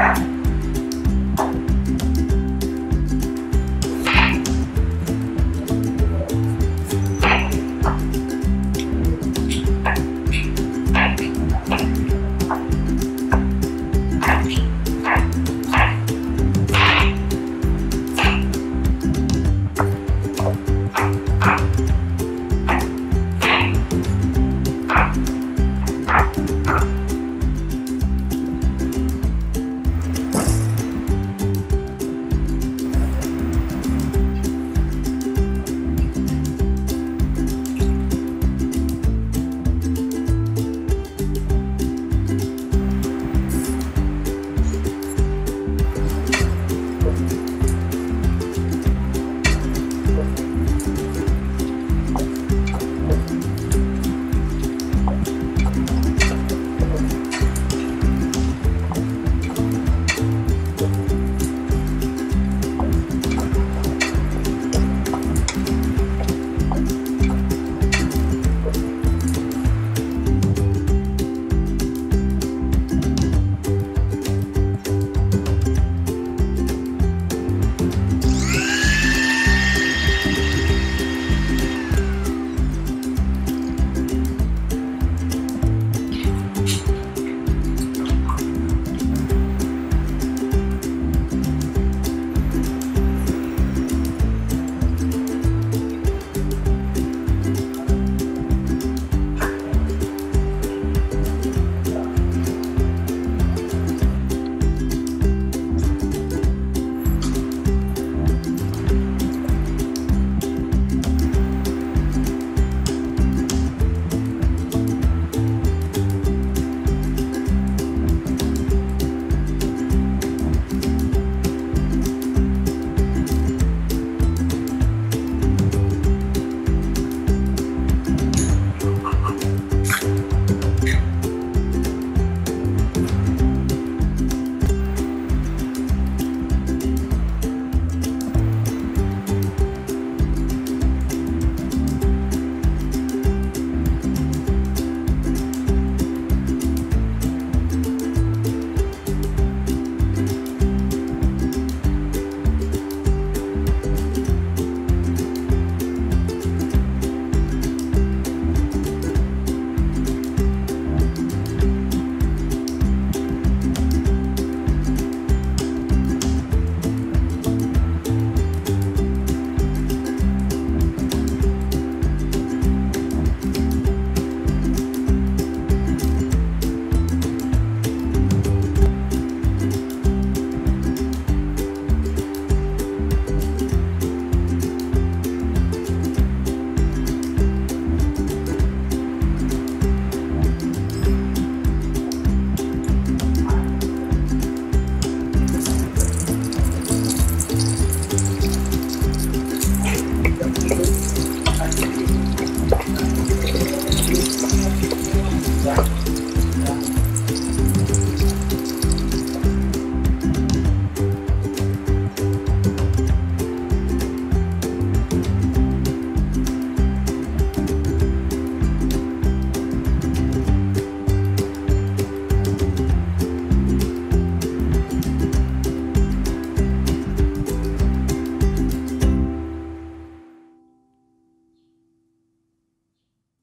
Yeah.